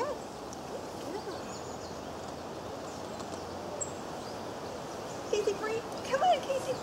Yeah. yeah. Casey, come on, Casey.